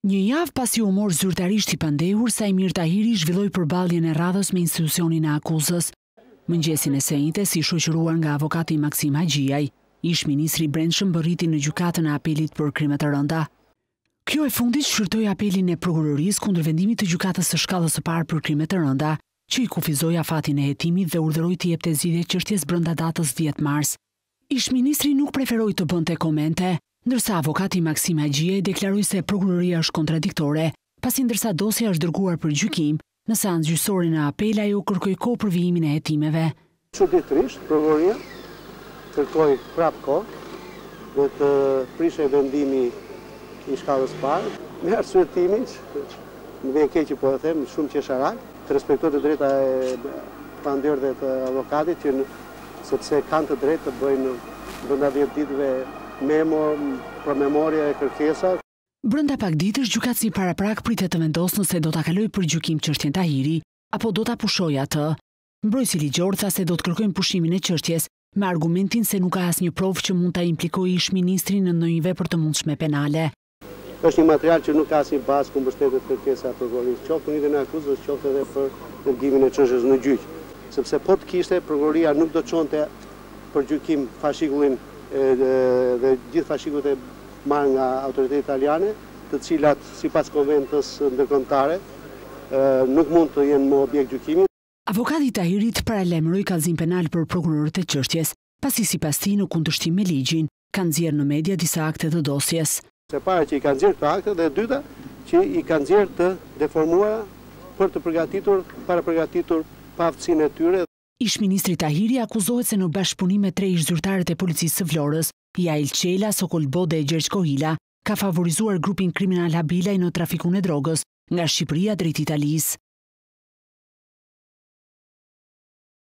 Një javë pasi u mor zyrtarisht i pandehur, Saimir Tahiri zhvilloi përballjen e radhës me institucionin e akuzës. Mëngjesin e së enjtes, i shoqëruar nga avokati Maksim Haxhiaj, ish-ministri i Brendshëm mbërriti në Gjykatën e Apelit për Krime të Rënda. Kjo e fundit shqyrtoi apelin e Prokurorisë kundër vendimit të Gjykatës së Shkallës së Parë për Krime të Rënda, që i kufizoi afatin e hetimit dhe urdhëroi t'i jepej zgjidhje çështjes brenda datës dhjetë mars. Ish-ministri nuk preferoi të bënte komente, ndërsa avokati Maksim Haxhiaj deklaroi se prokuroria është kontradiktore, pasi ndërsa dosja është dërguar për gjykim, në seancë gjyqësore në apel ajo kërkoi kohë për vijimin e hetimeve. Çuditërisht, prokuroria kërkoi prapë kohë dhe të prishej vendimi i shkallës së parë, me arsyetimin që, më vjen keq që po e them, shumë qesharak, të respektohet e drejta e të pandehurit dhe të avokatit që sepse kanë të drejtë të bëjnë brenda dhjetë ditëve memo, promemorie e kërkesa. Brenda pak ditësh gjykatësi paraprak pritet të vendosë nëse do ta kalojë për gjykim çështjen Tahiri, apo do ta pushojë atë. Mbrojtësi ligjor tha se do të kërkojnë pushimin e çështjes, me argumentin se nuk ka asnjë provë që mund ta implikojë ish-ministrin në ndonjë vepër të mundshme penale. Është një material që nuk ka asnjë bazë ku mbështetet kërkesa e prokurorisë, qoftë për ngritjen e akuzës, qoftë edhe për dërgimin e çështjes në gjyq. Sepse po të kishte, prokuroria nuk do çonte për gjykim fashikullin dhe gjithë fashikullet e marrë nga autoritetet italiane, të cilat sipas konventës ndërkombëtare nuk mund të jenë më objekt gjykimi. Avokati i Tahirit paralajmëroi kallëzim penal për prokurorët e çështjes. pasi sipas tij në kundërshtim me ligjin, kanë nxjerrë në media disa akte të dosjes. E para që i kanë nxjerrë këto akte dhe e dyta që i kanë nxjerrë të deformuara për të përgatitur, parapërgatitur paaftësinë e tyre. Ish-ministri Tahiri akuzohet se në bashkëpunim me tre ish-zyrtarët e Policisë së Vlorës, Jaeld Çela, Sokol Bode e Gjergj Kohila, ka favorizuar grupin kriminal Habilaj në trafikun e drogës nga Shqipëria drejt Italisë.